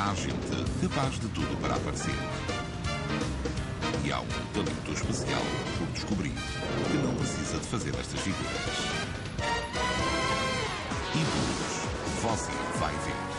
Há gente capaz de tudo para aparecer. E há um talento especial por descobrir que não precisa de fazer estas figuras. E vos, você vai ver.